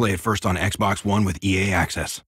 Play it first on Xbox One with EA Access.